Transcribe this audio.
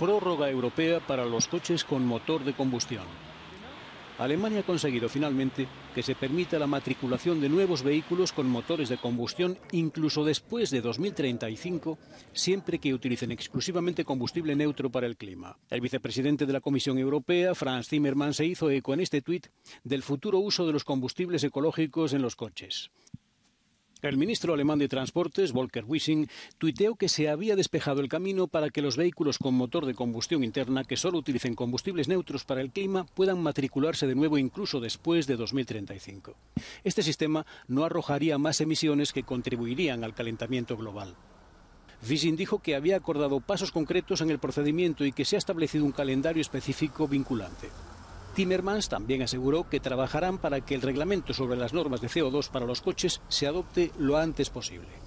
prórroga europea para los coches con motor de combustión. Alemania ha conseguido finalmente que se permita la matriculación de nuevos vehículos con motores de combustión incluso después de 2035, siempre que utilicen exclusivamente combustible neutro para el clima. El vicepresidente de la Comisión Europea, Franz Timmermans, se hizo eco en este tuit del futuro uso de los combustibles ecológicos en los coches. El ministro alemán de Transportes, Volker Wissing, tuiteó que se había despejado el camino para que los vehículos con motor de combustión interna que solo utilicen combustibles neutros para el clima puedan matricularse de nuevo incluso después de 2035. Este sistema no arrojaría más emisiones que contribuirían al calentamiento global. Wissing dijo que había acordado pasos concretos en el procedimiento y que se ha establecido un calendario específico vinculante. Timmermans también aseguró que trabajarán para que el reglamento sobre las normas de CO2 para los coches se adopte lo antes posible.